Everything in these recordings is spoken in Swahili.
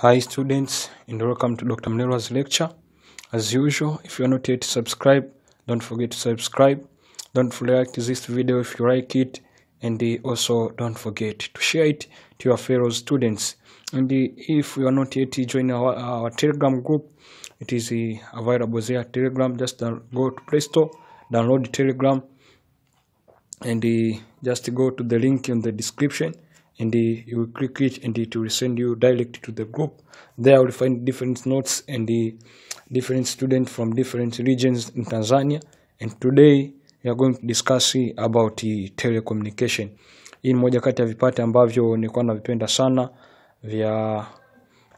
Hi students and welcome to Dr. Mnelwa's lecture. As usual, if you are not yet subscribed, don't forget to subscribe. Don't forget to like this video if you like it and also don't forget to share it to your fellow students. And if you are not yet to join our, our Telegram group, it is uh, available there Telegram. Just go to Play Store, download Telegram and uh, just go to the link in the description and uh, you click it and it will send you directly to the group. There will find different notes and uh, different students from different regions in tanzania. And today we are going to discuss uh, about uh, telecommunication. Hii moja kati ya vipate ambavyo nilikuwa navipenda sana vya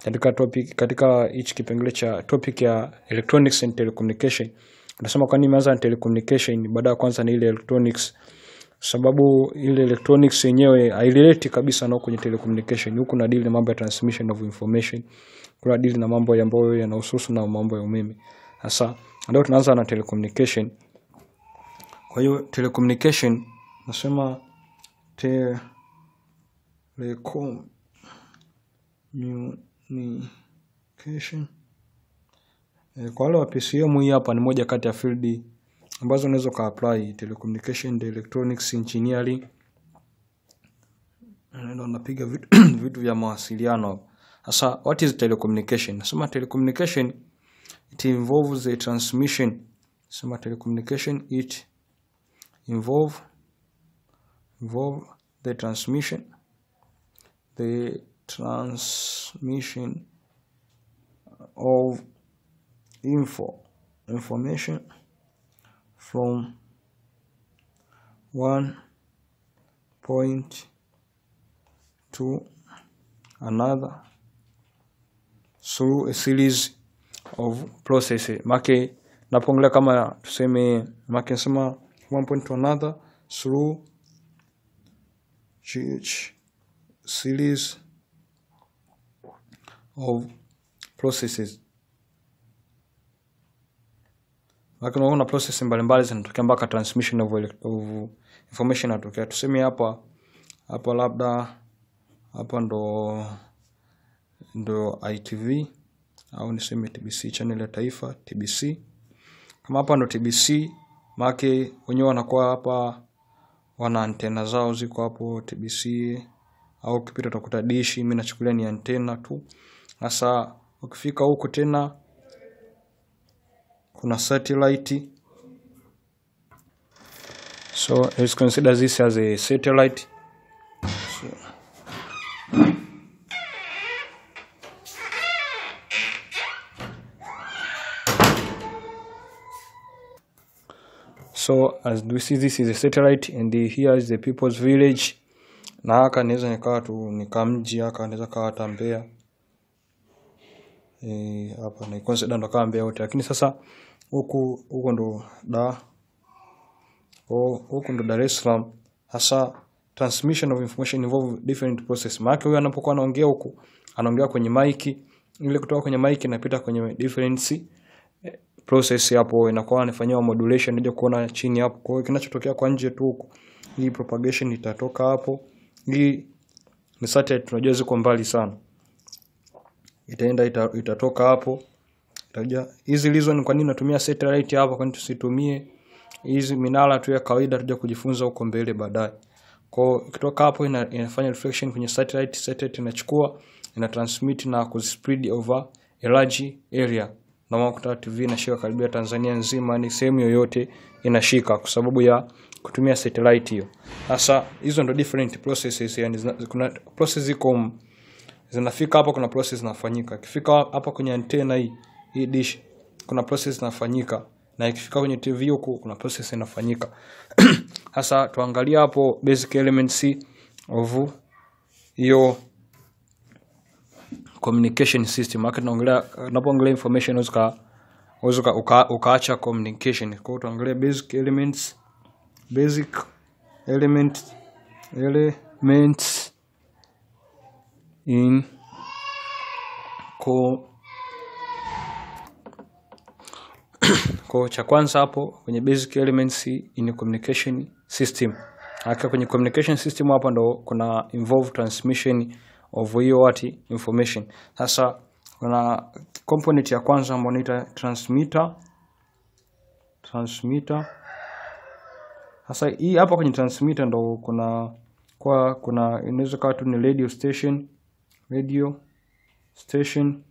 katika topic katika hichi kipengele cha topic ya electronics and telecommunication. Unasema kwa nini imeanza na telecommunication? Baada ya kwanza ni ile electronics sababu ile electronics yenyewe hailileti kabisa na kwenye telecommunication. Huku na deal na mambo ya transmission of information. Kuna deal na mambo ambayo yanahususu na mambo ya umeme. Sasa ndio tunaanza na telecommunication. Kwa hiyo telecommunication nasema telecommunication. Eh, kwa wale wa PCM hii hapa ni moja kati ya field ambazo unaweza ka apply telecommunication the electronics engineering. Ndio napiga vitu, vitu vya mawasiliano. Sasa what is telecommunication? Nasema telecommunication it involves the transmission. Nasema telecommunication it involve involve the transmission the transmission of info information from one point to another through a series of processes. Make napongelea kama tuseme make nasema one point to another through each series of processes lakini unaona process mbalimbali zinatokea mpaka transmission of, of information inatokea. Tuseme hapa hapa labda hapa ndo ndo itv au niseme tbc channel ya taifa tbc kama hapa ndo tbc maake wenyewe wanakuwa hapa wana antena zao ziko hapo tbc au kipita utakuta dishi mimi nachukulia ni antena tu. Sasa ukifika huko tena kuna satellite. So let's consider this as a satellite. So, so as we see this is a satellite and the, here is the people's village. Na haka naweza nikawa tu nikamji haka naweza kawa hata mbea e, hapa ni consider ndo kama mbea wote. Lakini sasa huku huko ndo da huku ndo Dar es Salaam hasa transmission of information involve different process. Maana huyu anapokuwa anaongea huku anaongea kwenye mic, ile kutoka kwenye mic inapita kwenye different eh, process hapo inakuwa inafanyiwa modulation ndio kuona chini hapo. Kwa hiyo kinachotokea kwa nje tu huku hii propagation itatoka hapo. Hii ni satellite tunajua ziko mbali sana. Itaenda ita, itatoka hapo. Itaja hizi reason kwa nini natumia satellite hapa kwa nini tusitumie hizi minara tu ya kawaida tuja kujifunza huko mbele baadaye. Kwa kutoka hapo ina, inafanya reflection kwenye satellite, satellite inachukua ina transmit na kuspread over a large area. Na Mwakuta TV inashika karibia Tanzania nzima, ni sehemu yoyote inashika kwa sababu ya kutumia satellite hiyo. Sasa hizo ndo different processes, yani zina, kuna process ziko zinafika hapa, kuna process zinafanyika. Ikifika hapa kwenye antena hii hii dish, kuna process inafanyika na ikifika kwenye TV huku kuna process inafanyika. Sasa tuangalia hapo basic elements of hiyo communication system. Hapa tunaongelea unapoongelea information unaweza unaweza uka- uka- ukaacha communication. Kwa hiyo tuangalie basic elements basic element elements in Kwa cha kwanza hapo kwenye basic elements in communication system. Haka kwenye communication system hapa ndo kuna involve transmission of hiyo wati information. Sasa kuna component ya kwanza ambayo inaitwa transmitter transmitter. Sasa hii hapa kwenye transmitter ndo kuna kwa kuna inaweza kuwa tu ni radio station radio station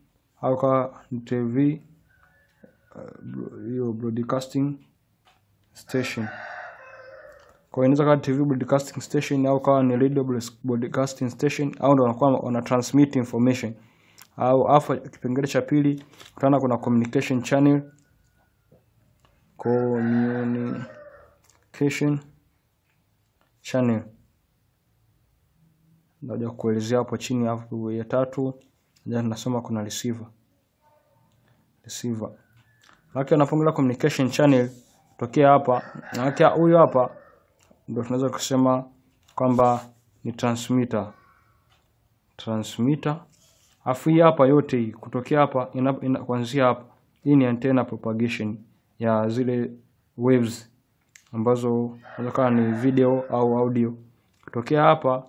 au kwa TV hiyo broadcasting station. Kwa inaweza kawa TV broadcasting station au kawa ni radio broadcasting station au ndo wanakuwa wana transmit information. Au afa kipengele cha pili utaona kuna communication channel communication channel. Ndaja kuelezea hapo chini hapo ya tatu ndio tunasema kuna receiver. Receiver Maana unapoongelea communication channel tokea hapa, maana huyu hapa ndio tunaweza kusema kwamba ni transmitter. Transmitter. Afu hii hapa yote hii kutokea hapa kuanzia hapa hii ni antenna propagation ya zile waves ambazo inaweza ni video au audio. Kutokea hapa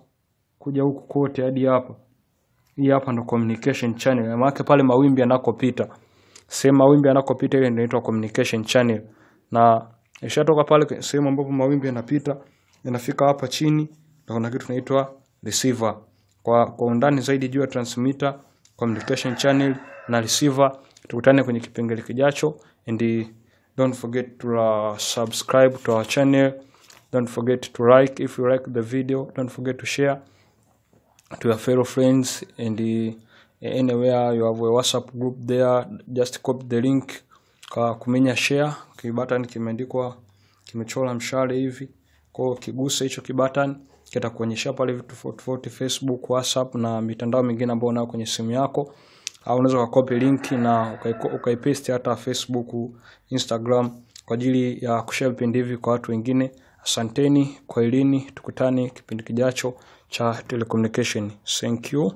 kuja huku kote hadi hapa. Hii hapa ndo communication channel. Maana pale mawimbi yanakopita sehemu mawimbi yanakopita ile inaitwa communication channel, na ishatoka pale sehemu ambapo mawimbi yanapita yanafika hapa chini, na kuna kitu kinaitwa receiver. Kwa, kwa undani zaidi juu ya transmitter, communication channel na receiver, tukutane kwenye kipengele kijacho, and don't forget to uh, subscribe to our channel. Don't forget to like if you like the video. Don't forget to share to your fellow friends and uh, anywhere you have a WhatsApp group there, just copy the link kwa kumenya share. Kibutton kimeandikwa kimechora mshale hivi, kwa hiyo kigusa hicho kibutton kitakuonyesha pale vitu tofauti, Facebook, WhatsApp na mitandao mingine ambayo unayo kwenye simu yako, au unaweza ukakopi link na ukaipaste hata Facebook, Instagram kwa ajili ya kushare vipindi hivi kwa watu wengine. Asanteni kwa elini, tukutane kipindi kijacho cha telecommunication. Thank you.